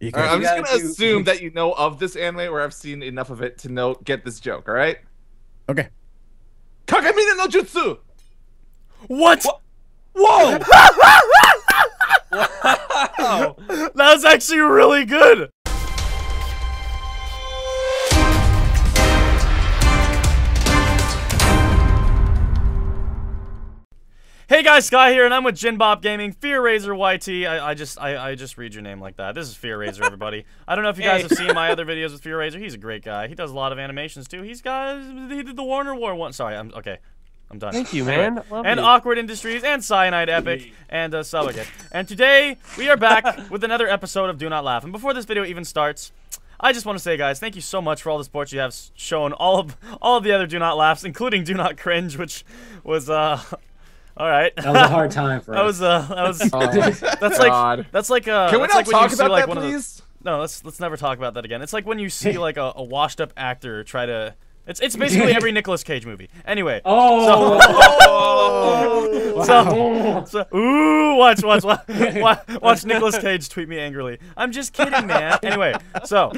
Right, I'm just gonna do- assume that you know of this anime or I've seen enough of it to know get this joke. All right. Okay. Kagamine no Jutsu. What? Whoa! That was actually really good. Hey guys, Sky here, and I'm with Jinbop Gaming, Fear Raiser YT. I, I just I, I just read your name like that. This is Fear Raiser, everybody. I don't know if you guys Hey. have seen my other videos with Fear Raiser. He's a great guy. He does a lot of animations too. He's got he did the Warner War one. Sorry, I'm okay. I'm done. Thank you, Anyway. man. Love and you. Awkward Industries, and Cyanide Epic, and uh, Subagate. And today, we are back with another episode of Do Not Laugh. And before this video even starts, I just want to say, guys, thank you so much for all the support you have shown all of all of the other Do Not Laughs, including Do Not Cringe, which was, uh... Alright. That was a hard time for That us. was, uh, that was... Oh, That's like... That's like, uh... Can we not like when you talk see, about like, that, one of the- please? no, let's let's never talk about that again. It's like when you see like a, a washed up actor try to. It's it's basically every Nicolas Cage movie. Anyway. oh, Oh. So, so ooh, watch watch watch watch, watch Nicolas Cage tweet me angrily. I'm just kidding, man. Anyway, so.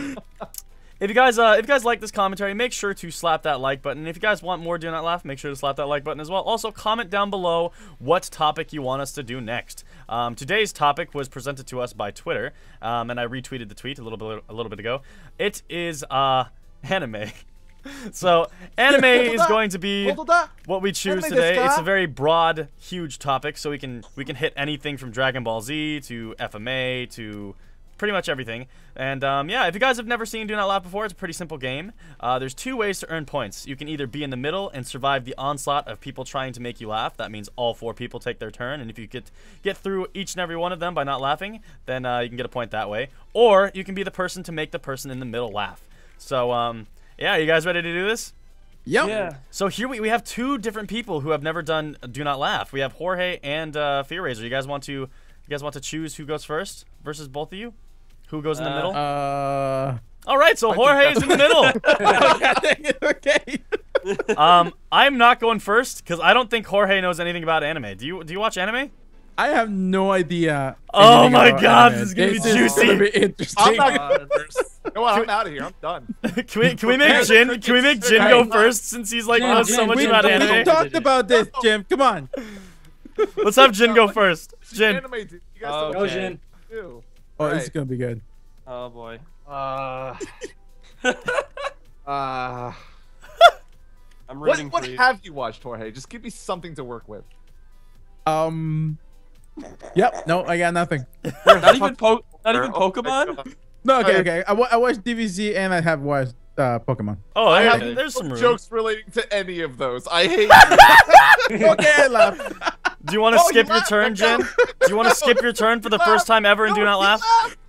If you guys, uh, if you guys like this commentary, make sure to slap that like button. If you guys want more Do Not Laugh, make sure to slap that like button as well. Also, comment down below what topic you want us to do next. Um, today's topic was presented to us by Twitter, um, and I retweeted the tweet a little bit a little bit ago. It is uh, anime. so anime is going to be what we choose today. It's a very broad, huge topic, so we can we can hit anything from Dragon Ball Z to FMA to pretty much everything. And um, yeah, if you guys have never seen Do Not Laugh before, it's a pretty simple game. Uh, there's two ways to earn points. You can either be in the middle and survive the onslaught of people trying to make you laugh. That means all four people take their turn, and if you get get through each and every one of them by not laughing, then uh, you can get a point that way. Or you can be the person to make the person in the middle laugh. So um, yeah, you guys ready to do this? Yep. Yeah. So here we, we have two different people who have never done Do Not Laugh. We have Jorge and uh, Fear Raiser. You guys want to you guys want to choose who goes first versus both of you? Who goes in the Uh, middle? Uh. All right, so Jorge is in the middle. okay. um, I'm not going first because I don't think Jorge knows anything about anime. Do you do you watch anime? I have no idea. Oh my God, anime. this is gonna be juicy. gonna be interesting. I'm not Uh, No, I'm out of here. I'm done. can we can we make Jin can we make Jin go first since he's like Jin, knows so much we, about we anime? talked about this, Jim. Come on. Let's have Jin go first. Jin. Anime. You guys Oh, don't Go. Jin. do. Oh, this is gonna be good. oh boy. Uh, uh, I'm what rooting what for you. have you watched, Jorge? Just give me something to work with. Um. Yep. No, I got nothing. not even po- not even Pokemon. No. Okay. Okay. Okay. I, wa- I watched DBZ and I have watched uh, Pokemon. Oh, I yeah, have there's some room. jokes relating to any of those. I hate. okay, I laugh. Do you want to Oh, skip you your laughed. turn, Jin? Do you want to skip your turn for the first time ever and do not laugh?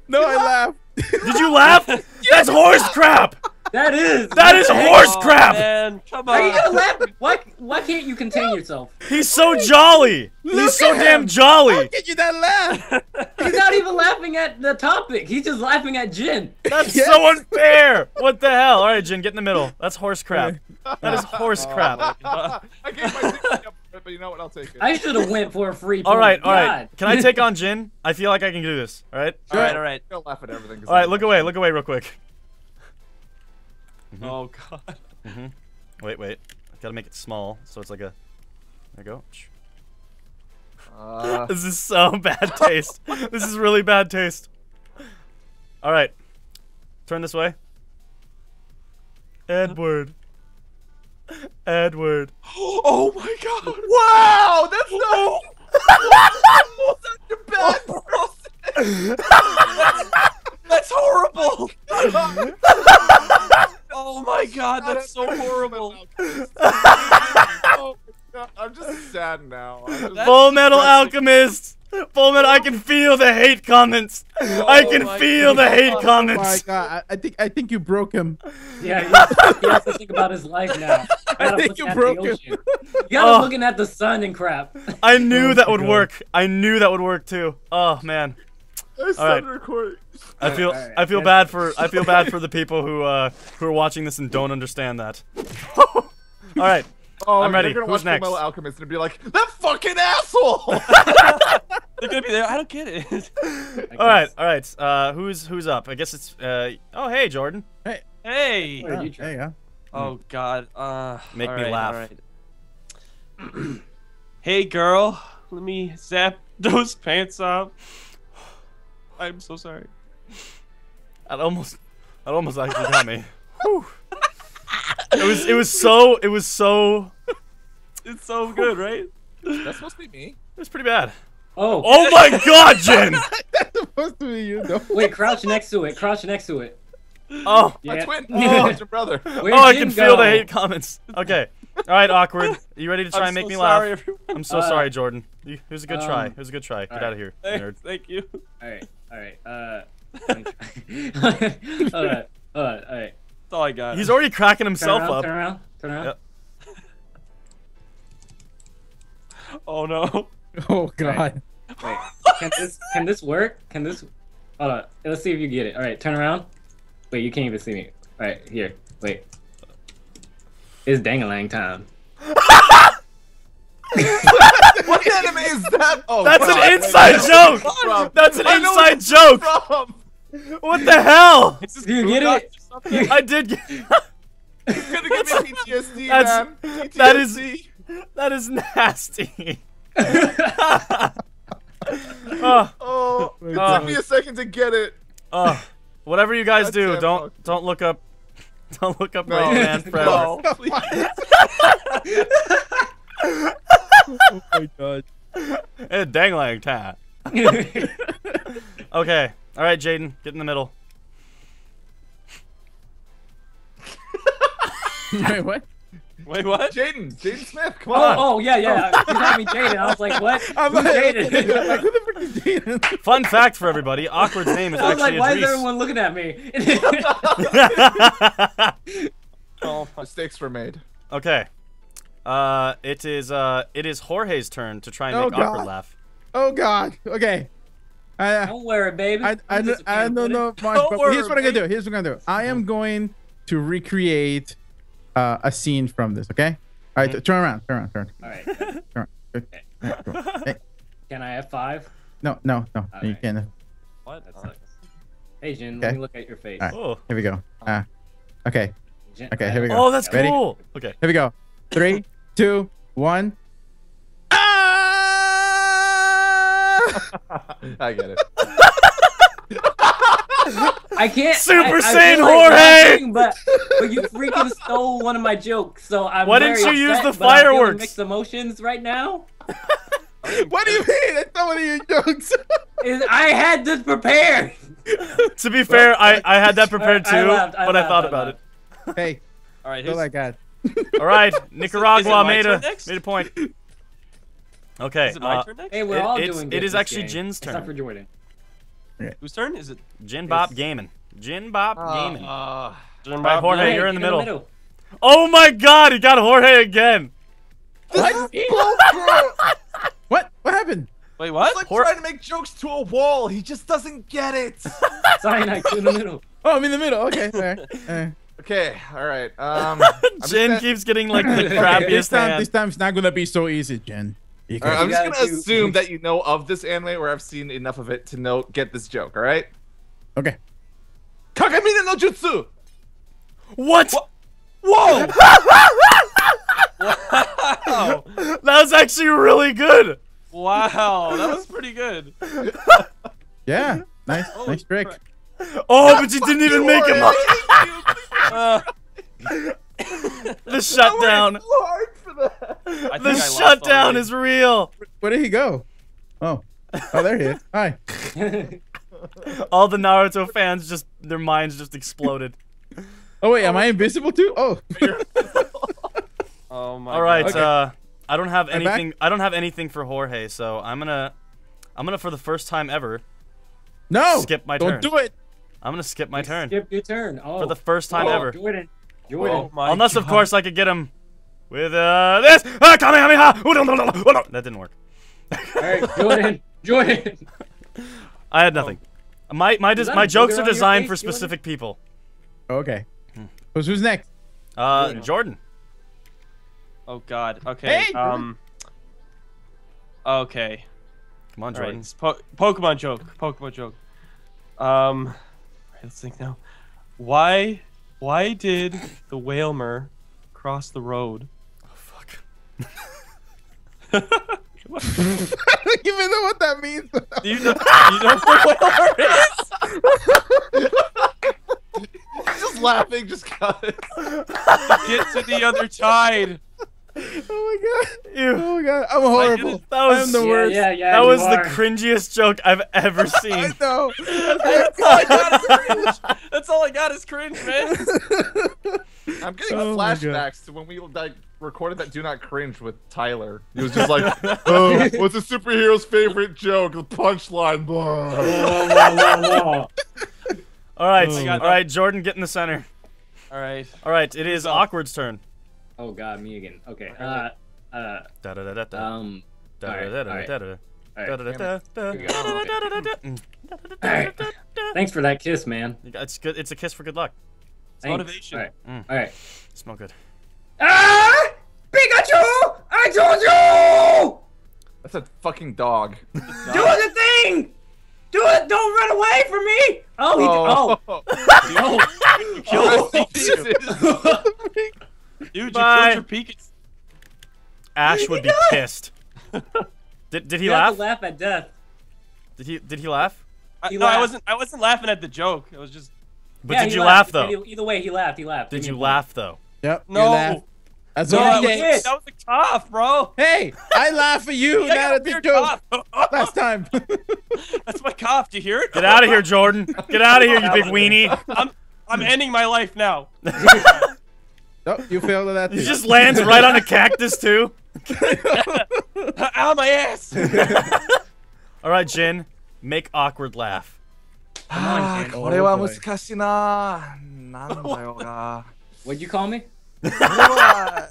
No, I laugh. Did you laugh? That's horse crap. that is. That is horse Oh, crap. Man, come Are you gonna laugh? Why? Why can't you contain yourself? He's so jolly. Look He's so at damn him. jolly. Get you that laugh. He's not even laughing at the topic. He's just laughing at Jin. That's Yes. so unfair. What the hell? All right, Jin, get in the middle. That's horse crap. That is horse crap. I gave my ticket up for it, but you know what? I'll take it. I should have went for a free. All point. right, all right. God. Can I take on Jin? I feel like I can do this. All right. all right, all right. I'll laugh at everything. 'cause All right. Look away. Look away, real quick. Oh god. Mhm. Wait, wait. Gotta make it small, so it's like a. There you go. Uh, This is so bad taste. this is really bad taste. All right. Turn this way. Edward. Edward. oh my god! Wow, that's not. such a bad person. That's horrible. oh my god, that's so horrible. Oh my God, I'm just sad now. Just- Full Metal depressing. Alchemist. Full Metal. I can feel the hate comments. I Oh can my feel the hate God. Oh my comments. god, I, I think I think you broke him. Yeah, he has, to think about his life now. You gotta think you broke him. You gotta Oh. looking at the sun and crap. I knew Oh that would God. work. I knew that would work too. Oh man. I All right. started recording. I feel Alright, I feel bad for I feel bad for the people who uh who are watching this and don't understand that. All right. Oh, I'm ready. You're gonna Who's watch next? Fullmetal Alchemist and be like, that fucking asshole. They're gonna be there. I don't get it. All right, all right. Uh, who's who's up? I guess it's. Uh, oh, hey, Jordan. hey. Hey. did you Yeah, try? there you go. Oh God. Uh. Make all me right, laugh. all right. hey girl, let me zap those pants off. I'm so sorry. That almost, that almost actually got me. Whew. It was, it was so, it was so, It's so good, right? That's supposed to be me. It was pretty bad. Oh, Oh my God, Jin! That's supposed to be you, though. wait, crouch next to it. Crouch next to it. Oh, My twin. Oh, it's your brother. Where'd oh, I Jin can feel the hate comments. Okay, all right, awkward. You ready to try I'm and make so me sorry, laugh? everyone. I'm so Uh, sorry, Jordan. You- It was a good try. um, It was a good try. Get alright. out of here, nerd. Thank you. All right, all right. Uh, let me try. hold on, hold on. All right. That's all I got. He's already cracking Turn himself around, up. turn around, turn around. Yep. Oh no. Oh, God. Wait, can this can this work? Can this? Hold on. Let's see if you get it. All right, turn around. Wait, you can't even see me. All right, here. Wait. It's dangalang time. What anime is that? Oh, That's God. an inside joke. From- That's an inside joke. From. What the hell? Is this you get it? I did. Get, It's gonna give me PTSD, That's- man. PTSD. that is- that is nasty. Oh, Oh, it Oh. took me a second to get it. oh, whatever you guys That's do, don't fuck. don't look up, don't look up No, Rain Man forever. no. Oh, my God. Eh, dangling time. Okay, all right, Jaden, get in the middle. Wait, what? Wait, what? Jaden, Jaden Smith, come oh, on. oh, yeah, yeah. You had me Jaden. I was like, what? I'm Who's like, Jaden? like, who the frick is Jaden? Fun fact for everybody: Awkward's name is I was actually like, why is everyone looking at me? Oh, Mistakes were made. okay, uh, it is uh, it is Jorge's turn to try and Oh, make Awkward laugh. Oh, God. Okay. I, Don't worry, baby. I, I, I'm don't- just a I peanut don't butter. know much, Don't but worry, here's what I'm gonna do. Here's what I'm gonna do. I am going to recreate uh, a scene from this. Okay. All right. Turn around. Turn around. Turn. All right. Turn. around. Good. Yeah, go on. Hey, Can I have five? no, no, no. You can't. what? That sucks. Hey, Jin, let me look at your face. Alright. Oh, Here we go. Uh, okay. Jin- Okay, here we go. oh, that's Ready? cool. Okay. Here we go. Three, two, one. Ah! I get it. I can't. Super I, I Saiyan feel like Jorge! laughing, but, but you freaking stole one of my jokes, so I'm Why didn't you use the but I'm fireworks? Mixed emotions right now. what do you mean? That's not one of your jokes. I had this prepared. To be fair, I, I had that prepared too, I laughed, I but I thought I about it. hey, All right. go Who's, like that. All right, Nicaragua my made a made a point. Okay, is it my uh, turn next? Hey, we're It- all it's- doing it good is this actually game, Jin's Except turn. for Jordan. Whose turn is it? Jin Bop Gaming. Jin Bop Gaming. Uh, Right, Jorge, Hey, you're in get the middle. Oh my God, he got Jorge again. What? what? What happened? Wait, It's what? like Hor- trying to make jokes to a wall. He just doesn't get it. Cyanide in the middle. Oh, I'm in the middle. Okay. All right. Uh, okay, all right. Um, I'm Jin keeps getting like the this crappiest time, this hand. time it's not gonna be so easy, Jen. You all right, can- I'm just gonna do- assume that you know of this anime, or I've seen enough of it to know get this joke. All right. okay. Kagamine no Jutsu. What? Whoa! wow! That was actually really good. Wow, that was pretty good. Yeah. Nice. Holy nice trick. crap. Oh, but you didn't even make him up. Uh, The shutdown. So hard for that. I think The shutdown is real. Where did he go? Oh. Oh, there he is. Hi. All the Naruto fans just their minds just exploded. Oh wait, am I invisible too? Oh. Oh my. All right, God. Okay. uh I don't have anything I don't have anything for Jorge, so I'm going to I'm going to for the first time ever, No. Skip my Don't turn. do it. I'm going to skip my turn Skip your turn. Oh. for the first time oh, ever. Jordan. Jordan. Oh my Unless of course I could get him with uh this ah, Kamehameha. Oh, no, no, no, no, no. That didn't work. All right, Jordan. Jordan. I had nothing. My my des- my jokes are designed for specific people. Okay. Who's who's next? Uh Jordan. Jordan. Oh God. Okay. Hey, um. Okay. Come on, Jordan. it's po- Pokemon joke. Pokemon joke. Um, all right, let's think now. Why, why did the Wailmer cross the road? Fuck. I don't even know what that means. Do you know? Do you know what Wailmer is? just laughing, just got it. Get to the other tide. oh my god. Ew. Oh my god. I'm horrible. That was I'm the yeah, worst. yeah, yeah. that you was the cringiest joke I've ever I seen. know. That's all I got is cringe. That's all I got is cringe, man. I'm getting Oh flashbacks to when we like recorded that "Do Not Cringe" with Tyler. He was just like, "Oh, what's a superhero's favorite joke? The punchline." Blah. All right, Oh. all got right, Jordan, get in the center. All right. All right, it is awkward's turn. Oh god, me again. Okay. Uh, uh, Da da da da da. um. Da da da da da da. Thanks for that kiss, man. It's good. It's a kiss for good luck. Thanks. motivation. All right. Mm. All right. Smell good. Ah! Pikachu! I told you! That's a fucking dog. Do the thing! Do it! Don't run away from me! Oh, he oh. Oh, oh. Killed Oh. Pikachu. Dude, you Bye. killed your Pikachu. Ash would be pissed. Did, did he You have laugh? to laugh at death. Did he did he laugh? I, He no, I wasn't. I wasn't laughing at the joke. It was just But Yeah, did you laughed. laugh though? Either- Either way, he laughed. He laughed. Did Give you me a point. Laugh though? Yep. no. That's No, what that was, did. That was a cough, bro. Hey, I laugh at you, I not got a at the joke. Last time. That's my cough. Do you hear it? Get out of here, Jordan. Get out of here, you big weenie. I'm I'm ending my life now. oh, you failed at that He too. just lands right on a cactus too. Ow, my ass. All right, Jin, make awkward laugh. Come on, Ken. これは難しいな。なんだよな。 What'd you call me? これは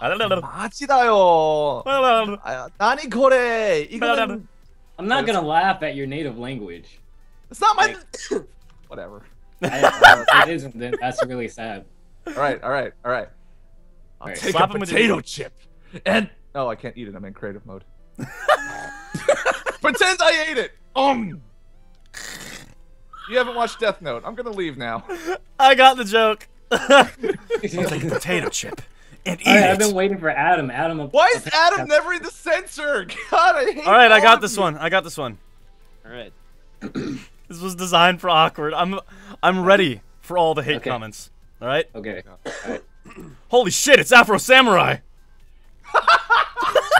It's マジだよ。あ何これ。Even- I'm not gonna laugh at your native language. It's not my. Whatever. I, it isn't. Then that's really sad. All right, all right, all right. I'll Alright. take Slap a him with your- potato chip and oh, I can't eat it. I'm in creative mode. Pretend I ate it. Um. You haven't watched Death Note. I'm gonna leave now. I got the joke. Take a potato chip and eat All right, I've been waiting for Adam. Adam. Why is Adam never in the censor? God, I hate. All right, I got this you. one. I got this one. All right. This was designed for awkward. I'm I'm ready for all the hate Okay. comments. All right. Okay. Holy shit! It's Afro Samurai.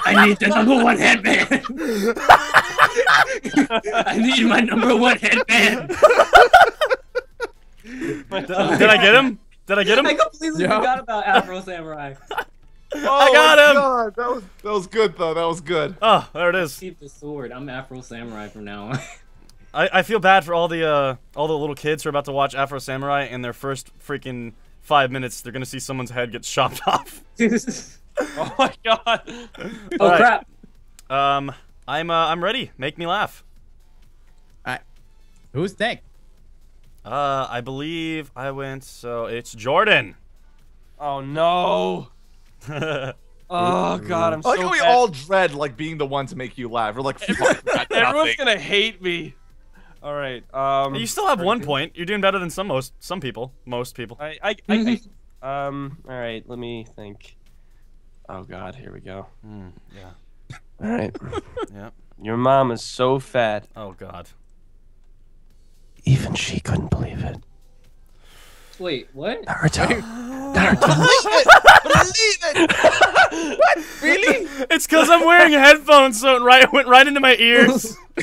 I need the number one headband. I need my number one headband. Did I get him? Did I get him? I completely Yeah. forgot about Afro Samurai. Oh I got my him. God, that was that was good though. That was good. Oh, there it is. Keep the sword. I'm Afro Samurai from now on. I, I feel bad for all the uh all the little kids who are about to watch Afro Samurai in their first freaking five minutes. They're gonna see someone's head get chopped off. Oh my god. oh Alright. crap! Um, I'm uh, I'm ready. Make me laugh. Who's next? Uh, I believe I went. So it's Jordan. Oh no. Oh god, I'm I like so how we bad. all dread like being the one to make you laugh. We're like, fuck Everyone's gonna hate me. All right. Um. you still have one point. You're doing better than some most some people. Most people. I, I, I, I, um. All right. Let me think. Oh God. Here we go. Mm, yeah. All right. Yeah. Your mom is so fat. Oh God. Even she couldn't believe it. Wait, what? Naruto. Naruto. believe it. Believe it. what? Really? It's because I'm wearing headphones, so it right went right into my ears.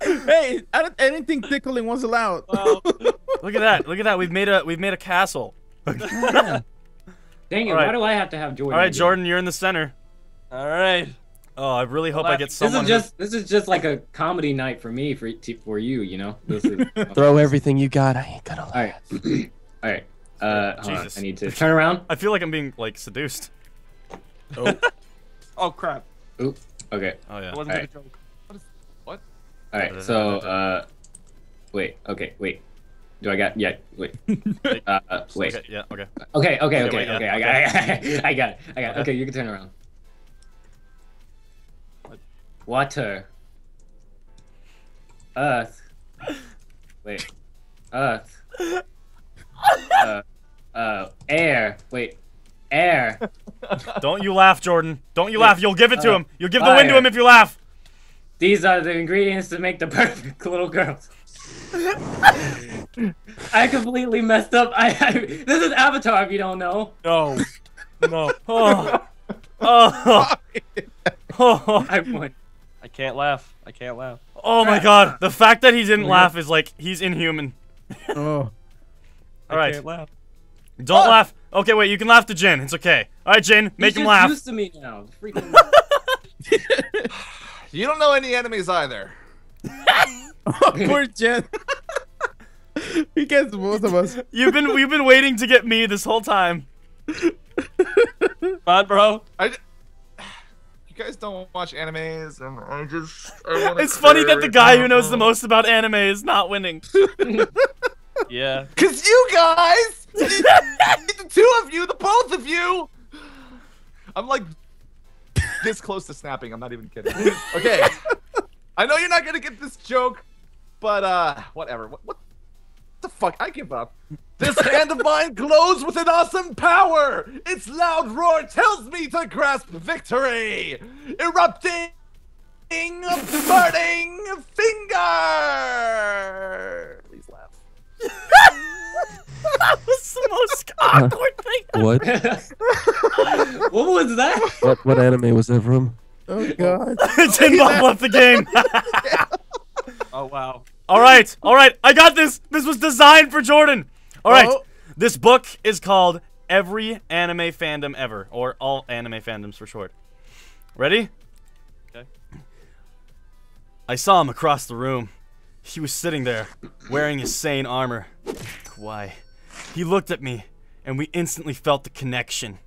hey, I don't, anything tickling was allowed. Look at that. Look at that. We've made a we've made a castle. Dang it! Alright. Why do I have to have Jordan? All right, again? Jordan, you're in the center. All right. Oh, I really hope I get This is just this is just like a comedy night for me for for you, you know. This is, Throw everything you got. I ain't gonna all right, all right. Uh, hold on, Jesus. I need to turn around. I feel like I'm being like seduced. Oh oh crap. Oop. Okay. Oh yeah. It wasn't Alright. a joke. What? Is... what? All right. So, uh, wait. Okay. Wait. Do I got? Yeah. Wait. Uh, uh, wait. Okay, yeah. Okay. Okay. Okay. Okay. wait, Okay. yeah, I got. I got it. I got it. I got it. Okay. You can turn around. Water, earth. Wait, earth. Uh, uh, air. Wait, air. Don't you laugh, Jordan. Don't you laugh. You'll give it to Uh, him. You'll give the win to him if you laugh. These are the ingredients to make the perfect little girls. I completely messed up. I, I this is Avatar if you don't know. No. No. Oh. Oh. Oh. I won. I can't laugh. I can't laugh. Oh my god. The fact that he didn't laugh is like he's inhuman. Oh. I All right. can't laugh. Don't laugh. Okay, wait. You can laugh to Jin. It's okay. All right, Jin. Make He's him just laugh. used to me now. Freaking. You don't know any enemies either. Poor Jen. he gets both of us. You've been we've been waiting to get me this whole time. Come on, bro. I. d- You guys don't watch animes, and I just. I It's funny that the guy who knows the most about anime is not winning. Yeah. Cause you guys, the two of you, the both of you. I'm like this close to snapping. I'm not even kidding. Okay, I know you're not gonna get this joke, but uh, whatever. What, what the fuck? I give up. This hand of mine glows with an awesome power. Its loud roar tells me to grasp victory. Erupting, burning finger. Please laugh. that was the most awkward thing. What? what was that? What what anime was that from? Oh god. Jin Bop left the game. Oh wow. All right, all right. I got this. This was designed for Jordan. All right. Oh. This book is called Every Anime Fandom Ever, or All Anime Fandoms for short. Ready? Okay. I saw him across the room. He was sitting there, wearing his sane armor. Why? He looked at me, and we instantly felt the connection.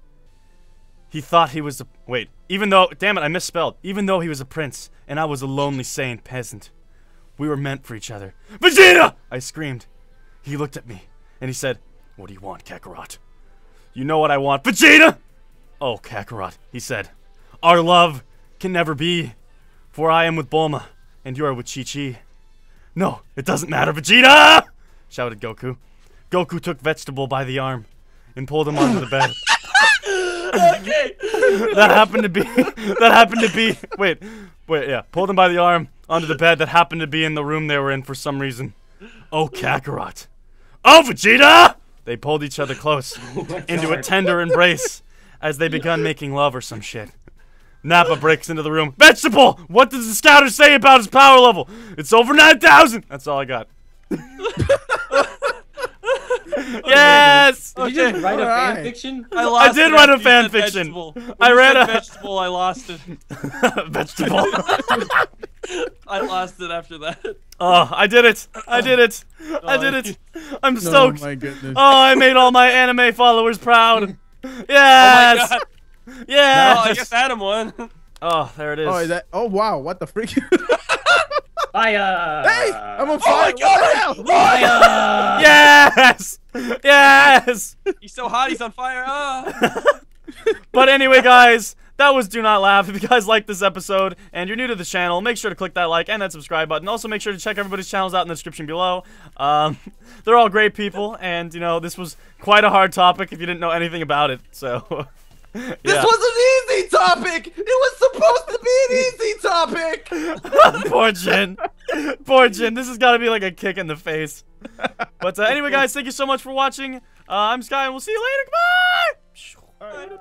He thought he was a. Wait, even though. Damn it, I misspelled. Even though he was a prince, and I was a lonely, sane peasant. We were meant for each other. Vegeta! I screamed. He looked at me, and he said, What do you want, Kakarot? You know what I want, Vegeta! Oh, Kakarot, he said. Our love can never be, for I am with Bulma, and you are with Chi Chi. No, it doesn't matter, Vegeta! shouted Goku. Goku took Vegetable by the arm and pulled him onto the bed. Okay. that happened to be that happened to be wait wait yeah pulled him by the arm onto the bed that happened to be in the room they were in for some reason oh kakarot oh vegeta they pulled each other close oh into a tender embrace as they begun making love or some shit nappa breaks into the room vegetable what does the scouter say about his power level it's over 9000 that's all i got yes Did you just write a Alright. fan fiction? I lost I did it write a fan fiction. vegetable. When I you read said a- vegetable. I lost it. vegetable I lost it after that. Oh, I did it! I did it! I did it! I'm Oh stoked! my goodness. Oh, I made all my anime followers proud! Oh my Yes! god. Yes! Oh, I guess Adam won. Oh, there it is. Oh, is that? Oh wow! What the freak? Fire! hey, I'm on fire! Oh my fire! god! Fire! Yes! Yes! He's so hot. He's on fire. Ah. But anyway, guys, that was Do Not Laugh. If you guys like this episode and you're new to the channel, make sure to click that like and that subscribe button. Also, make sure to check everybody's channels out in the description below. Um, they're all great people, and you know this was quite a hard topic if you didn't know anything about it. So, This was an easy topic. It was supposed to be an easy topic. Poor Jin. Poor Jin. This has got to be like a kick in the face. But uh, anyway, guys, thank you so much for watching. Uh, I'm Sky, and we'll see you later. Goodbye. Yeah.